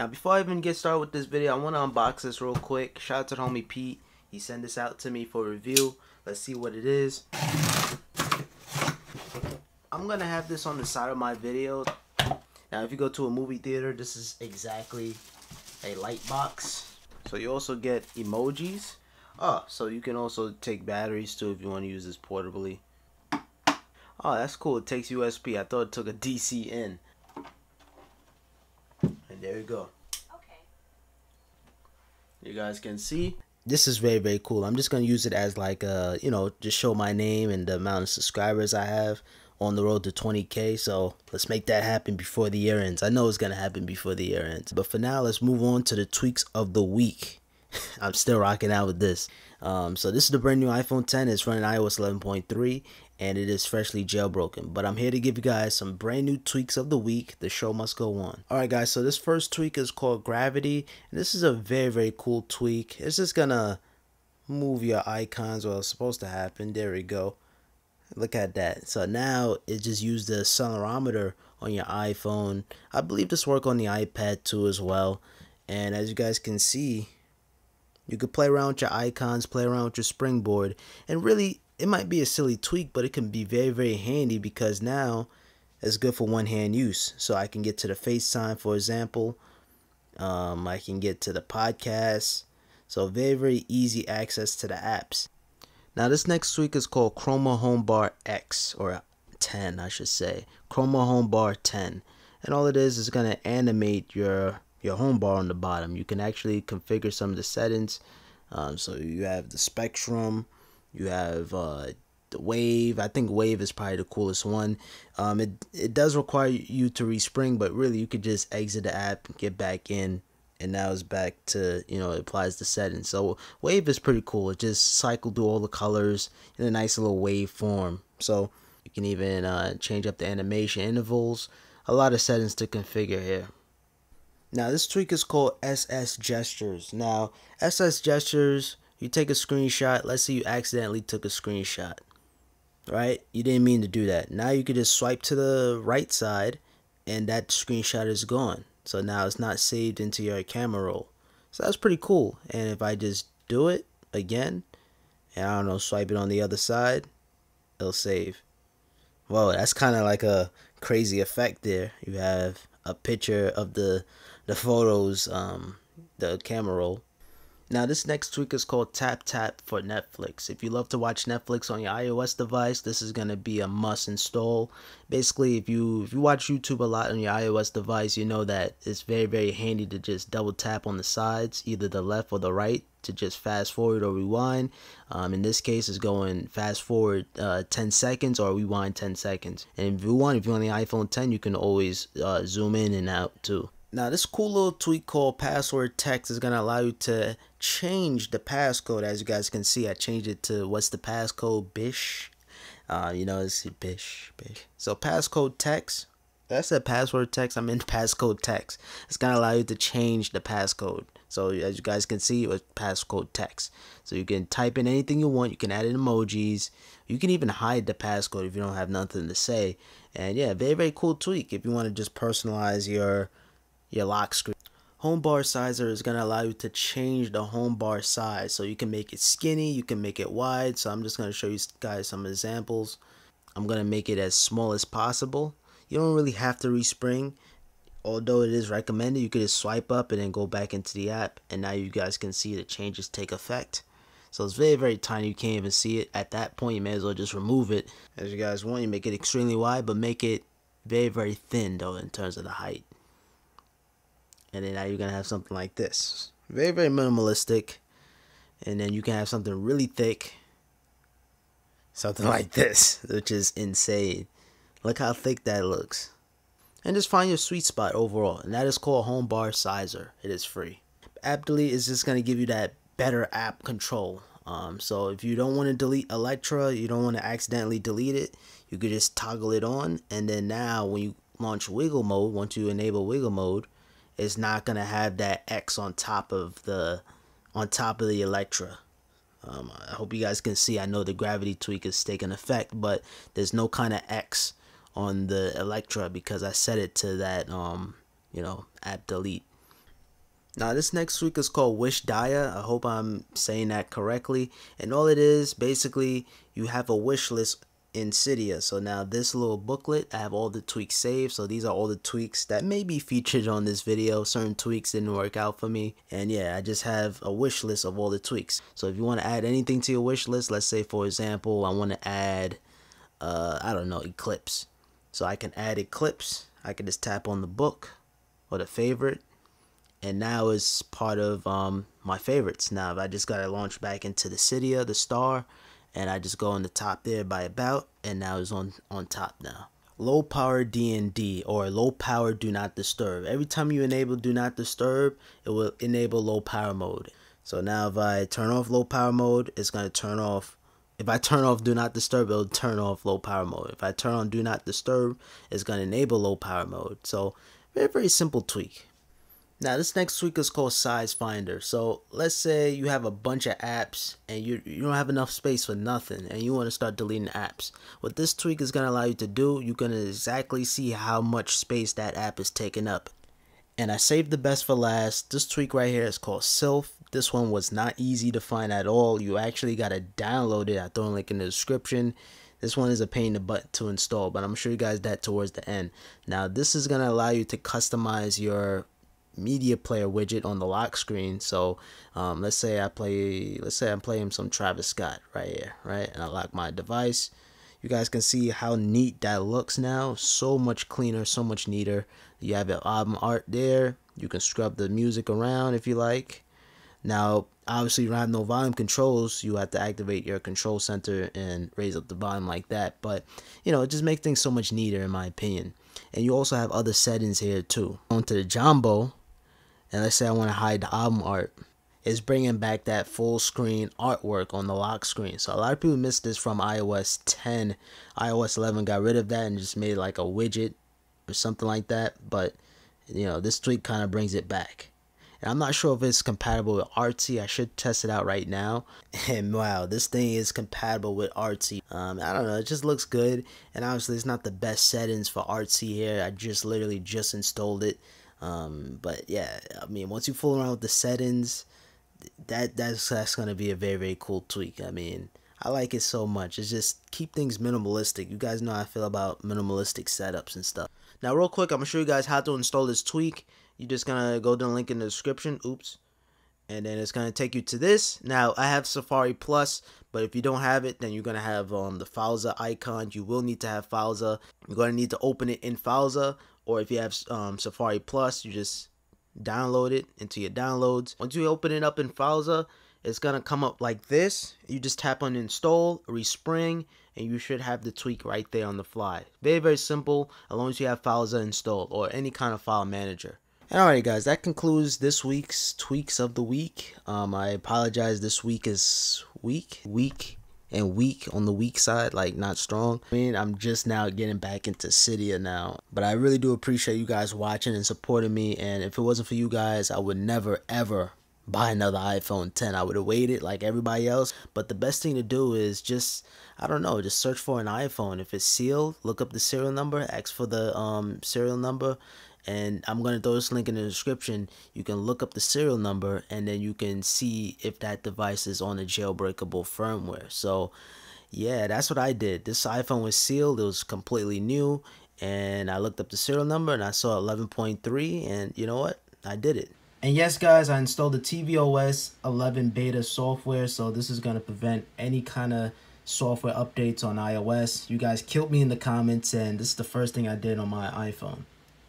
Now before I even get started with this video, I want to unbox this real quick. Shout out to the homie Pete. He sent this out to me for review. Let's see what it is. I'm going to have this on the side of my video. Now if you go to a movie theater, this is exactly a light box. So you also get emojis. Oh, so you can also take batteries too if you want to use this portably. Oh, that's cool. It takes USB. I thought it took a DC in. And there you go. Okay. You guys can see. This is very, very cool. I'm just going to use it as like, uh, you know, just show my name and the amount of subscribers I have on the road to 20k so let's make that happen before the year ends i know it's gonna happen before the year ends but for now let's move on to the tweaks of the week i'm still rocking out with this um, so this is the brand new iphone 10 it's running ios 11.3 and it is freshly jailbroken. But i'm here to give you guys some brand new tweaks of the week. The show must go on. All right guys so this first tweak is called gravity and this is a very very cool tweak. It's just gonna move your icons well it's supposed to happen. There we go. Look at that. So now it just used the accelerometer on your iPhone. I believe this work on the iPad too as well. And as you guys can see, you could play around with your icons, play around with your springboard. And really, it might be a silly tweak, but it can be very, very handy because now it's good for one-hand use. So I can get to the face FaceTime, for example. Um, I can get to the podcast. So very, very easy access to the apps. Now this next tweak is called Chroma Home Bar X or 10 I should say. Chroma Home Bar 10. And all it is is going to animate your your home bar on the bottom. You can actually configure some of the settings. Um, so you have the spectrum, you have uh, the wave. I think wave is probably the coolest one. Um, it it does require you to respring, but really you could just exit the app, get back in, and now it's back to you know it applies the settings so wave is pretty cool it just cycle through all the colors in a nice little wave form so you can even uh, change up the animation intervals a lot of settings to configure here now this tweak is called ss gestures now ss gestures you take a screenshot let's say you accidentally took a screenshot right you didn't mean to do that now you can just swipe to the right side and that screenshot is gone so now it's not saved into your camera roll. So that's pretty cool. And if I just do it again, and I don't know, swipe it on the other side, it'll save. Whoa, that's kind of like a crazy effect there. You have a picture of the the photos, um, the camera roll, now this next tweak is called Tap Tap for Netflix. If you love to watch Netflix on your iOS device, this is gonna be a must install. Basically, if you if you watch YouTube a lot on your iOS device, you know that it's very very handy to just double tap on the sides, either the left or the right, to just fast forward or rewind. Um, in this case, it's going fast forward uh, 10 seconds or rewind 10 seconds. And if you want, if you're on the iPhone 10, you can always uh, zoom in and out too. Now this cool little tweak called password text is going to allow you to change the passcode. As you guys can see, I changed it to what's the passcode? Bish. Uh, you know, it's Bish, Bish. So passcode text. That's a password text. I'm in passcode text. It's going to allow you to change the passcode. So as you guys can see, it was passcode text. So you can type in anything you want. You can add in emojis. You can even hide the passcode if you don't have nothing to say. And yeah, very, very cool tweak if you want to just personalize your your lock screen. Home bar sizer is going to allow you to change the home bar size. So you can make it skinny, you can make it wide. So I'm just going to show you guys some examples. I'm going to make it as small as possible. You don't really have to respring. Although it is recommended, you could just swipe up and then go back into the app. And now you guys can see the changes take effect. So it's very, very tiny. You can't even see it. At that point, you may as well just remove it. As you guys want, you make it extremely wide, but make it very, very thin, though, in terms of the height and then now you're gonna have something like this. Very very minimalistic and then you can have something really thick. Something like this which is insane. Look how thick that looks. And just find your sweet spot overall and that is called home bar sizer. It is free. App delete is just going to give you that better app control. Um, so if you don't want to delete Electra, you don't want to accidentally delete it, you could just toggle it on. And then now when you launch wiggle mode, once you enable wiggle mode, is not gonna have that X on top of the on top of the Electra. Um, I hope you guys can see. I know the gravity tweak is taking effect, but there's no kind of X on the Electra because I set it to that um, you know app delete. Now this next tweak is called Wish Dia. I hope I'm saying that correctly. And all it is, basically, you have a wish list in Cydia. So now this little booklet, I have all the tweaks saved. So these are all the tweaks that may be featured on this video. Certain tweaks didn't work out for me. And yeah, I just have a wish list of all the tweaks. So if you want to add anything to your wish list, let's say for example, I want to add, uh, I don't know, Eclipse. So I can add Eclipse. I can just tap on the book or the favorite. And now it's part of um, my favorites. Now if I just got to launch back into the Cydia, the star, and I just go on the top there by about and now it's on on top now. Low power DND or low power do not disturb. Every time you enable do not disturb it will enable low power mode. So now if I turn off low power mode it's going to turn off if I turn off do not disturb it'll turn off low power mode. If I turn on do not disturb it's going to enable low power mode. So very very simple tweak now this next tweak is called Size Finder. So let's say you have a bunch of apps and you, you don't have enough space for nothing and you want to start deleting apps. What this tweak is going to allow you to do, you're going to exactly see how much space that app is taking up. And I saved the best for last. This tweak right here is called Sylph. This one was not easy to find at all. You actually got to download it. I throw a link in the description. This one is a pain in the butt to install, but I'm sure you guys that towards the end. Now, this is going to allow you to customize your media player widget on the lock screen. So um, let's say I play, let's say I'm playing some Travis Scott right here, right? And I lock my device. You guys can see how neat that looks now. So much cleaner, so much neater. You have your album art there. You can scrub the music around if you like. Now, obviously, you don't have no volume controls. You have to activate your control center and raise up the volume like that. But, you know, it just makes things so much neater in my opinion. And you also have other settings here too. Onto the Jumbo, and let's say I want to hide the album art, it's bringing back that full screen artwork on the lock screen. So a lot of people missed this from iOS 10. iOS 11 got rid of that and just made like a widget or something like that. But you know, this tweak kind of brings it back. And I'm not sure if it's compatible with Artsy. I should test it out right now. And wow, this thing is compatible with Artsy. Um, I don't know, it just looks good. And obviously, it's not the best settings for Artsy here. I just literally just installed it. Um, but yeah, I mean, once you fool around with the settings, that that's that's gonna be a very very cool tweak. I mean, I like it so much. It's just keep things minimalistic. You guys know how I feel about minimalistic setups and stuff. Now, real quick, I'm gonna show you guys how to install this tweak. You're just gonna go to the link in the description. Oops. And then it's gonna take you to this. Now I have Safari Plus, but if you don't have it, then you're gonna have um, the Filza icon. You will need to have Filza. You're gonna need to open it in Filza or if you have um, Safari Plus, you just download it into your downloads. Once you open it up in Filza, it's gonna come up like this. You just tap on install, respring, and you should have the tweak right there on the fly. Very, very simple, as long as you have Filza installed or any kind of file manager. And Alright guys, that concludes this week's Tweaks of the Week. Um, I apologize, this week is weak, weak, and weak on the weak side, like not strong. I mean, I'm just now getting back into Cydia now. But I really do appreciate you guys watching and supporting me. And if it wasn't for you guys, I would never ever buy another iPhone 10. I would have waited like everybody else. But the best thing to do is just, I don't know, just search for an iPhone. If it's sealed, look up the serial number, ask for the um, serial number, and I'm going to throw this link in the description. You can look up the serial number and then you can see if that device is on a jailbreakable firmware. So, yeah, that's what I did. This iPhone was sealed, it was completely new, and I looked up the serial number and I saw 11.3, and you know what? I did it. And yes, guys, I installed the tvOS 11 beta software, so this is going to prevent any kind of software updates on iOS. You guys killed me in the comments, and this is the first thing I did on my iPhone.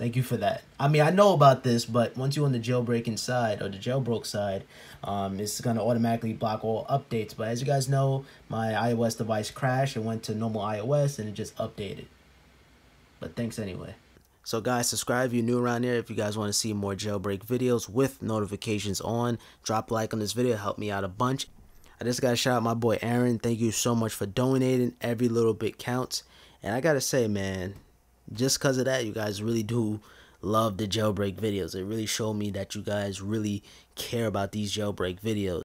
Thank you for that. I mean, I know about this, but once you're on the jailbreaking side or the jailbroke side, um, it's going to automatically block all updates. But as you guys know, my iOS device crashed and went to normal iOS and it just updated. But thanks anyway. So guys, subscribe if you're new around here. If you guys want to see more jailbreak videos with notifications on, drop a like on this video. Help me out a bunch. I just got to shout out my boy Aaron. Thank you so much for donating. Every little bit counts. And I got to say, man, just because of that, you guys really do love the jailbreak videos. It really showed me that you guys really care about these jailbreak videos.